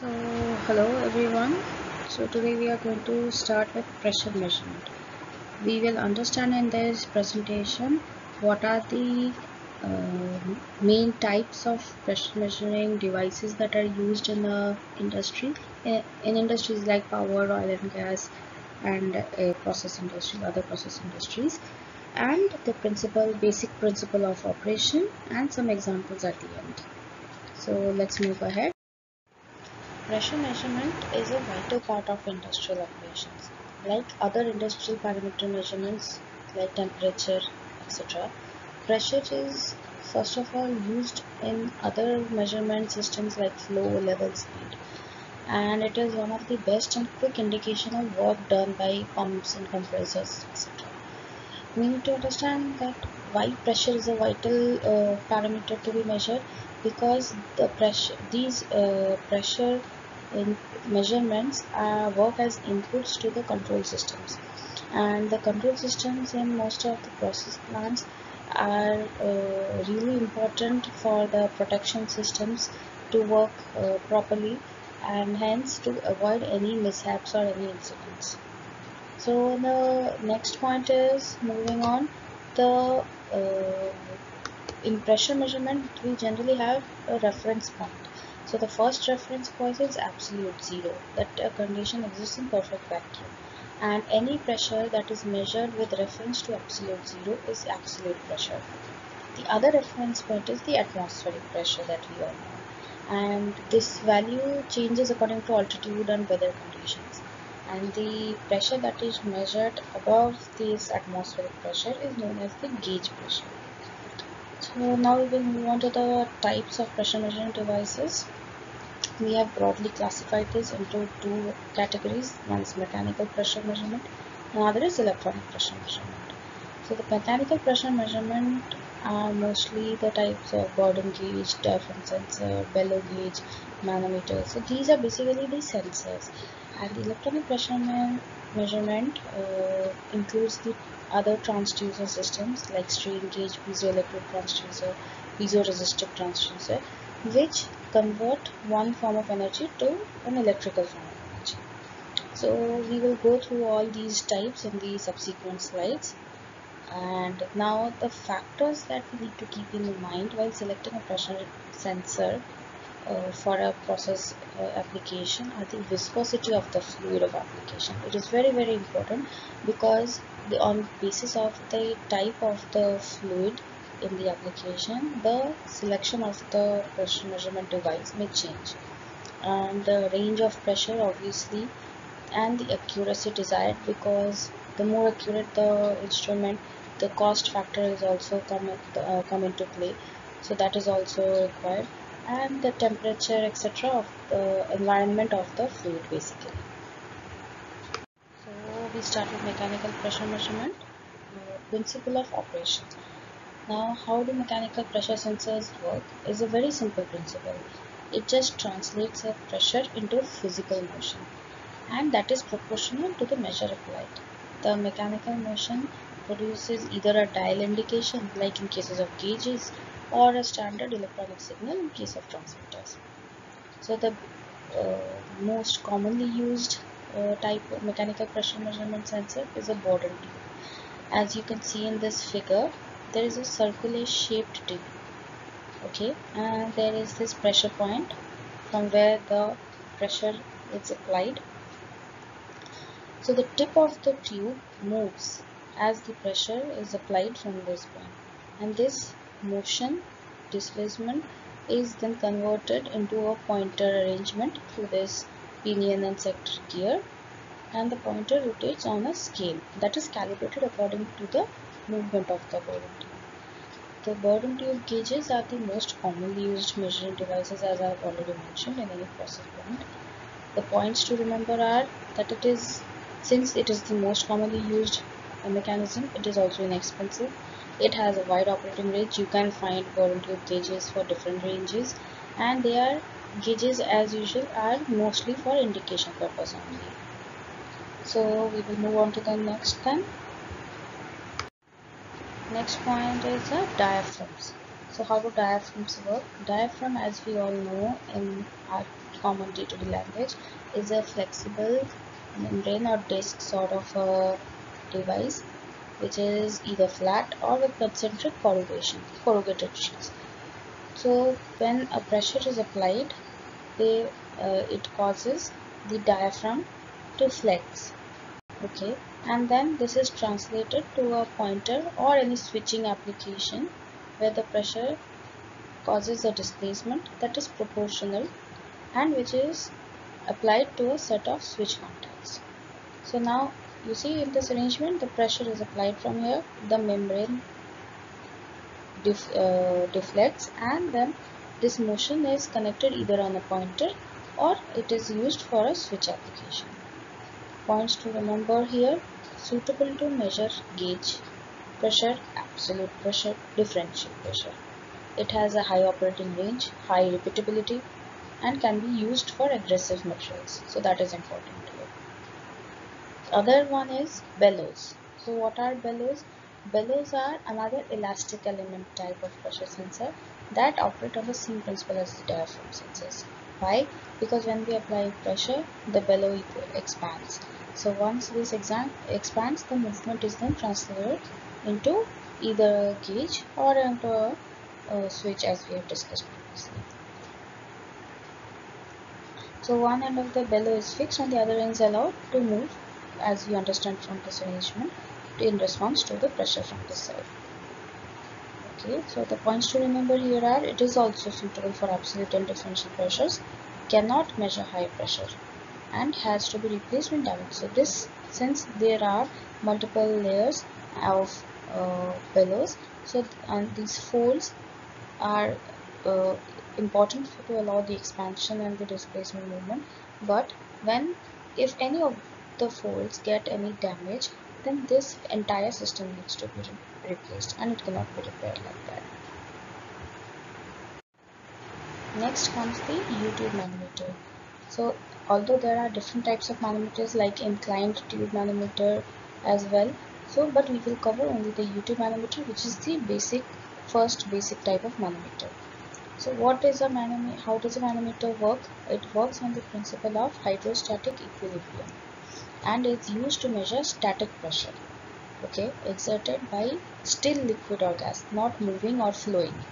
So hello everyone. So today we are going to start with pressure measurement. We will understand in this presentation what are the uh, main types of pressure measuring devices that are used in the industry in industries like power, oil and gas and uh, process industries, other process industries and the principle basic principle of operation and some examples at the end. So let's move ahead. Pressure measurement is a vital part of industrial operations. Like other industrial parameter measurements like temperature, etc. Pressure is first of all used in other measurement systems like flow, level, speed. And it is one of the best and quick indication of work done by pumps and compressors, etc. We need to understand that why pressure is a vital uh, parameter to be measured because the pressure these uh, pressure in measurements uh, work as inputs to the control systems. And the control systems in most of the process plants are uh, really important for the protection systems to work uh, properly and hence to avoid any mishaps or any incidents. So the next point is moving on. The uh, in pressure measurement we generally have a reference point so the first reference point is absolute zero, that a condition exists in perfect vacuum. And any pressure that is measured with reference to absolute zero is absolute pressure. The other reference point is the atmospheric pressure that we all know. And this value changes according to altitude and weather conditions. And the pressure that is measured above this atmospheric pressure is known as the gauge pressure. So now we will move on to the types of pressure measuring devices we have broadly classified this into two categories. One is mechanical pressure measurement, another is electronic pressure measurement. So the mechanical pressure measurement are mostly the types of bourdon gauge, diaphragm sensor, bellow gauge, manometer. So these are basically the sensors. And the electronic pressure measurement uh, includes the other transducer systems like strain gauge, piezoelectric transducer, piezoresistive transducer, which convert one form of energy to an electrical form of energy. So we will go through all these types in the subsequent slides and now the factors that we need to keep in mind while selecting a pressure sensor uh, for a process uh, application are the viscosity of the fluid of application. It is very very important because the, on basis of the type of the fluid in the application, the selection of the pressure measurement device may change. And the range of pressure obviously and the accuracy desired because the more accurate the instrument the cost factor is also come, uh, come into play. So that is also required. And the temperature etc of the environment of the fluid basically. So we start with mechanical pressure measurement. Principle of operation now, how do mechanical pressure sensors work is a very simple principle. It just translates a pressure into physical motion and that is proportional to the measure applied. The mechanical motion produces either a dial indication like in cases of gauges or a standard electronic signal in case of transmitters. So the uh, most commonly used uh, type of mechanical pressure measurement sensor is a Bourdon tube. As you can see in this figure, there is a circular shaped tip okay? And there is this pressure point from where the pressure is applied. So the tip of the tube moves as the pressure is applied from this point. And this motion displacement is then converted into a pointer arrangement through this pinion and sector gear. And the pointer rotates on a scale that is calibrated according to the movement of the Bourdon tube. The Bourdon tube gauges are the most commonly used measuring devices as I have already mentioned in any process plant. The points to remember are that it is since it is the most commonly used uh, mechanism, it is also inexpensive. It has a wide operating range. You can find Bourdon tube gauges for different ranges and they are gauges as usual are mostly for indication purpose only. So we will move on to the next then next point is the diaphragms. So how do diaphragms work? Diaphragm as we all know in our common day-to-day -day language is a flexible membrane or disc sort of a device which is either flat or with concentric corrugation corrugated sheets. So when a pressure is applied they uh, it causes the diaphragm to flex. Okay and then this is translated to a pointer or any switching application where the pressure causes a displacement that is proportional and which is applied to a set of switch contacts so now you see in this arrangement the pressure is applied from here the membrane def, uh, deflects and then this motion is connected either on a pointer or it is used for a switch application. Points to remember here suitable to measure gauge pressure, absolute pressure, differential pressure. It has a high operating range, high repeatability and can be used for aggressive materials. So that is important here. Other one is bellows. So what are bellows? Bellows are another elastic element type of pressure sensor that operate on the same principle as the diaphragm sensors. Why? Because when we apply pressure, the bellow expands. So once this expands, the movement is then transferred into either a gauge or into a, a switch as we have discussed previously. So one end of the bellow is fixed and the other end is allowed to move as we understand from this arrangement in response to the pressure from the side okay so the points to remember here are it is also suitable for absolute and differential pressures cannot measure high pressure and has to be replaced when damaged. So this since there are multiple layers of uh, bellows so and these folds are uh, important to allow the expansion and the displacement movement. But when if any of the folds get any damage then this entire system needs to be replaced and it cannot be repaired like that. Next comes the U-tube manometer. So although there are different types of manometers like inclined tube manometer as well so but we will cover only the U-tube manometer which is the basic first basic type of manometer. So what is a manometer? How does a manometer work? It works on the principle of hydrostatic equilibrium and is used to measure static pressure okay exerted by still liquid or gas not moving or flowing.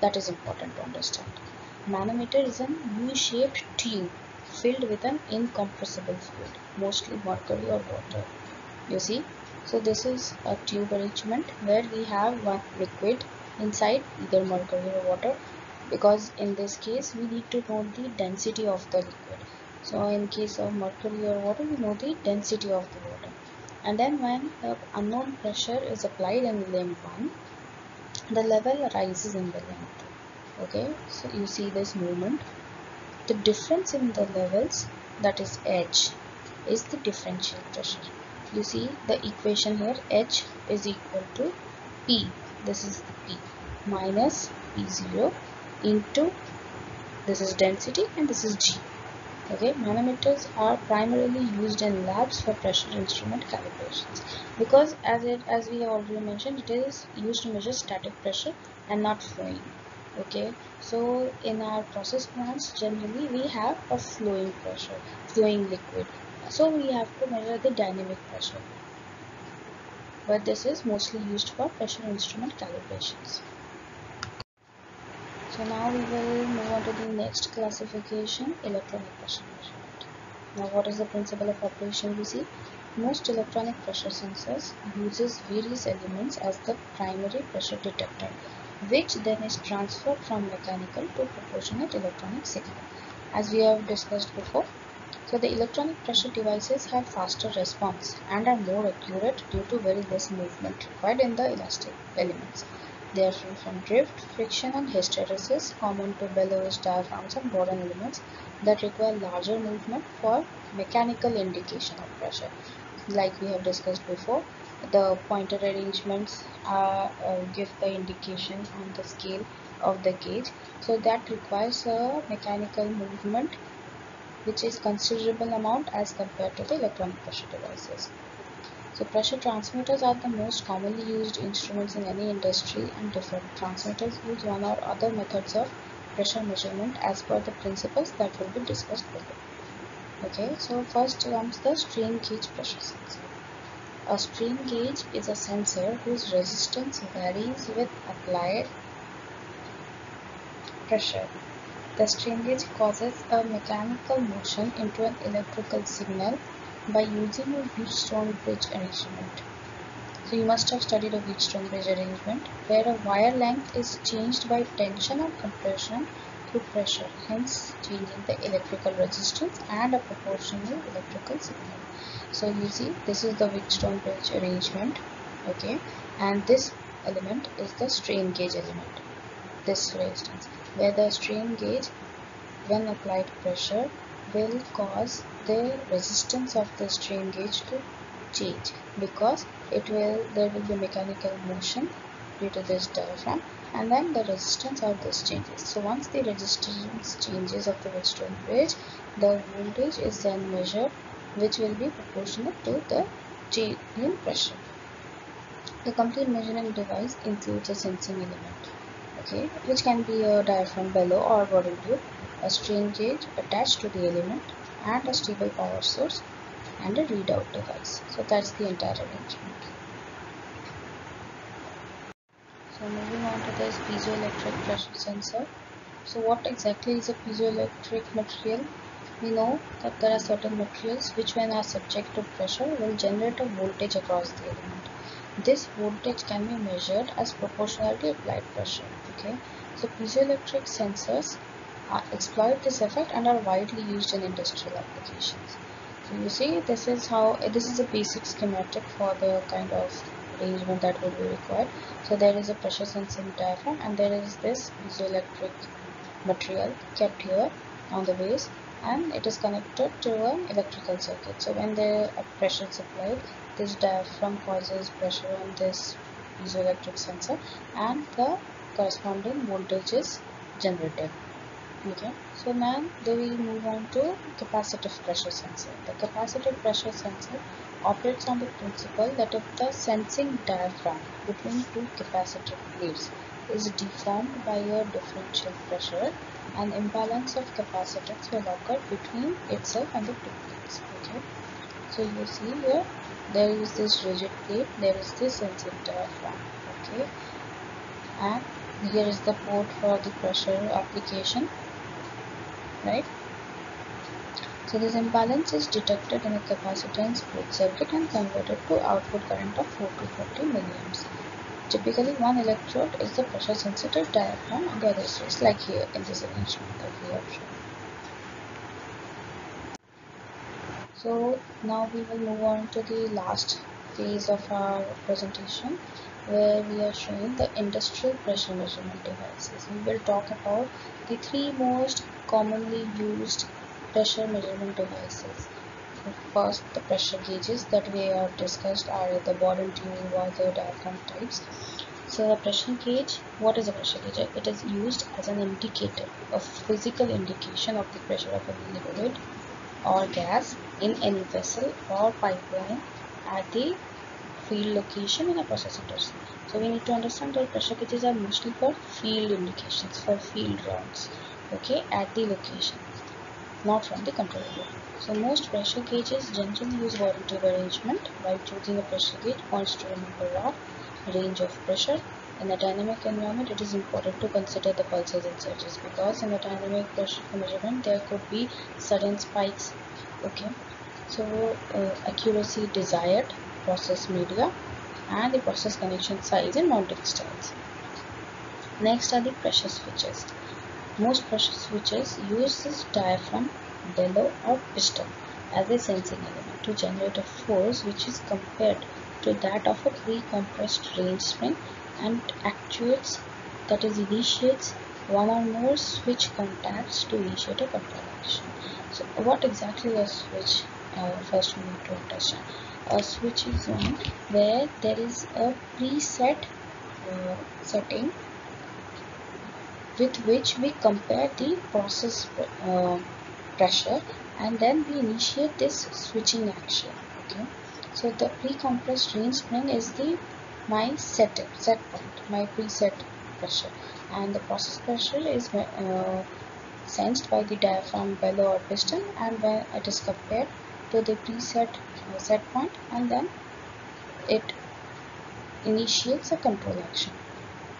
That is important to understand. Manometer is an u-shaped tube filled with an incompressible fluid mostly mercury or water. You see? So this is a tube arrangement where we have one liquid inside either mercury or water because in this case we need to know the density of the liquid. So in case of mercury or water we know the density of the water and then when the unknown pressure is applied in limb 1 the level rises in the limb 2 okay so you see this movement. The difference in the levels that is h is the differential pressure. You see the equation here h is equal to p. This is the p minus p0 into this is density and this is g okay manometers are primarily used in labs for pressure instrument calibrations. Because as it as we have already mentioned it is used to measure static pressure and not flowing. Okay so in our process plants generally we have a flowing pressure flowing liquid. So we have to measure the dynamic pressure. But this is mostly used for pressure instrument calibrations so now we will move on to the next classification, electronic pressure measurement. Now what is the principle of operation we see? Most electronic pressure sensors uses various elements as the primary pressure detector, which then is transferred from mechanical to proportionate electronic signal. As we have discussed before, so the electronic pressure devices have faster response and are more accurate due to very less movement required in the elastic elements. They are free from drift, friction and hysteresis common to bellows, diaphragms and Bourdon elements that require larger movement for mechanical indication of pressure. Like we have discussed before, the pointer arrangements uh, give the indication on the scale of the gauge. So that requires a mechanical movement which is considerable amount as compared to the electronic pressure devices. So pressure transmitters are the most commonly used instruments in any industry and different transmitters use one or other methods of pressure measurement as per the principles that will be discussed below. Okay, so first comes the strain gauge pressure sensor. A strain gauge is a sensor whose resistance varies with applied pressure. The strain gauge causes a mechanical motion into an electrical signal by using a Wheatstone bridge arrangement. So you must have studied a Wheatstone bridge arrangement where a wire length is changed by tension or compression through pressure, hence changing the electrical resistance and a proportional electrical signal. So you see this is the Wheatstone bridge arrangement okay and this element is the strain gauge element this resistance where the strain gauge when applied pressure will cause the resistance of the strain gauge to change because it will there will be mechanical motion due to this diaphragm and then the resistance of this changes. So once the resistance changes of the Wheatstone bridge the voltage is then measured which will be proportional to the change in pressure. The complete measuring device includes a sensing element okay which can be a diaphragm bellow or Bourdon tube. A strain gauge attached to the element and a stable power source and a readout device. So that's the entire arrangement. So moving on to this piezoelectric pressure sensor. So what exactly is a piezoelectric material? We know that there are certain materials which when are subject to pressure will generate a voltage across the element. This voltage can be measured as proportional to applied pressure okay? So piezoelectric sensors Uh, exploit this effect and are widely used in industrial applications. So you see this is how this is a basic schematic for the kind of arrangement that would be required. So there is a pressure sensing diaphragm and there is this piezoelectric material kept here on the base and it is connected to an electrical circuit. So when the pressure is applied this diaphragm causes pressure on this piezoelectric sensor and the corresponding voltage is generated okay. So now they will move on to capacitive pressure sensor? The capacitive pressure sensor operates on the principle that if the sensing diaphragm between two capacitive plates is deformed by a differential pressure an imbalance of capacitance will occur between itself and the two plates okay. So you see here there is this rigid plate there is this sensing diaphragm. Okay. And here is the port for the pressure application right so this imbalance is detected in a capacitance split circuit and converted to output current of 4 to 40 milliamps Typically, one electrode is the pressure sensitive diaphragm and the other is like here in this arrangement that we have shown. So now we will move on to the last phase of our presentation where we are showing the industrial pressure measurement devices. We will talk about the three most commonly used pressure measurement devices First, the pressure gauges that we have discussed are the Bourdon tube or the diaphragm types. So the pressure gauge, what is a pressure gauge? It is used as an indicator, a physical indication of the pressure of a liquid or gas in any vessel or pipeline at the field location in a process industry. So we need to understand that pressure gauges are mostly for field indications, for field rounds, okay, at the location, not from the control room. So most pressure gauges generally use tube arrangement. While choosing a pressure gauge, points to remember are range of pressure. In a dynamic environment, it is important to consider the pulses and surges because in a dynamic pressure measurement, there could be sudden spikes. Okay, so uh, accuracy desired, process media, and the process connection size and mounting styles. Next are the pressure switches. Most pressure switches use this diaphragm bellow or piston as a sensing element to generate a force which is compared to that of a pre-compressed range spring and actuates that is initiates one or more switch contacts to initiate a control action. So what exactly is a switch? Uh, first we need to understand. A switch is one where there is a preset uh, setting with which we compare the process uh, pressure and then we initiate this switching action okay so the pre-compressed range spring is the my set set point my preset pressure and the process pressure is uh, sensed by the diaphragm bellow or piston and when it is compared to the preset uh, set point and then it initiates a control action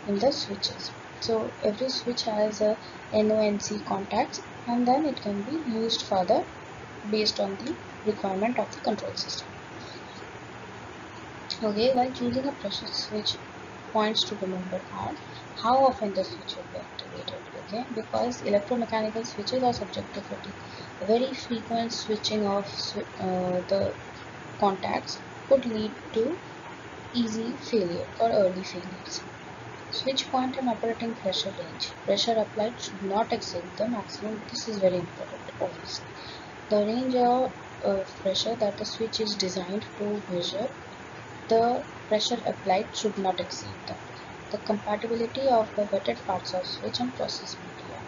in the switches. So every switch has a NONC contacts and then it can be used further based on the requirement of the control system. Okay, while choosing a pressure switch, points to remember are how often the switch will be activated. Okay, because electromechanical switches are subject to. Very frequent switching of uh, the contacts could lead to easy failure or early failures. Switch point and operating pressure range. Pressure applied should not exceed the maximum. This is very important, obviously. The range of uh, pressure that the switch is designed to measure, the pressure applied should not exceed that. The compatibility of the wetted parts of switch and process media.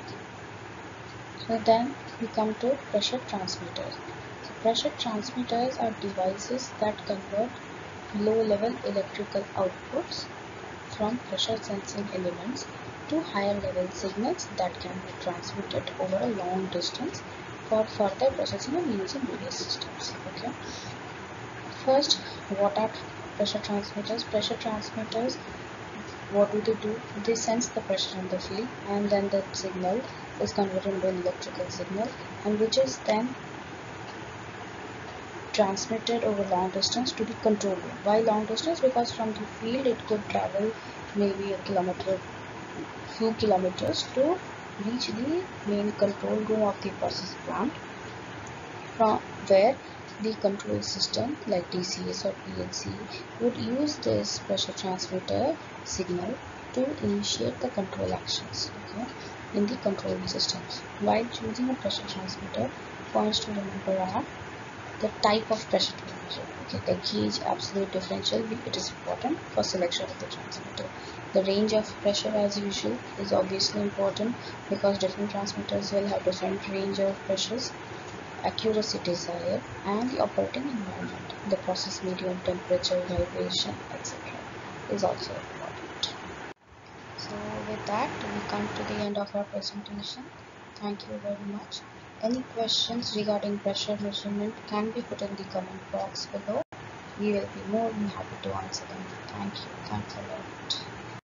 So then we come to pressure transmitters. So pressure transmitters are devices that convert low-level electrical outputs from pressure sensing elements to higher level signals that can be transmitted over a long distance for further processing and use in various systems. Okay. First, what are pressure transmitters? Pressure transmitters, what do they do? They sense the pressure in the field and then the signal is converted into an electrical signal and which is then transmitted over long distance to the control room. Why long distance? Because from the field it could travel maybe a kilometer, few kilometers to reach the main control room of the process plant from where the control system like DCS or PLC would use this pressure transmitter signal to initiate the control actions okay, in the control systems. While choosing a pressure transmitter, points to remember are the type of pressure measure. Okay, the gauge absolute differential it is important for selection of the transmitter. The range of pressure as usual is obviously important because different transmitters will have different range of pressures. Accuracy desired and the operating environment, the process medium, temperature, vibration, etc. is also important. So with that we come to the end of our presentation. Thank you very much. Any questions regarding pressure measurement can be put in the comment box below. We will be more than happy to answer them. Thank you. Thanks a lot.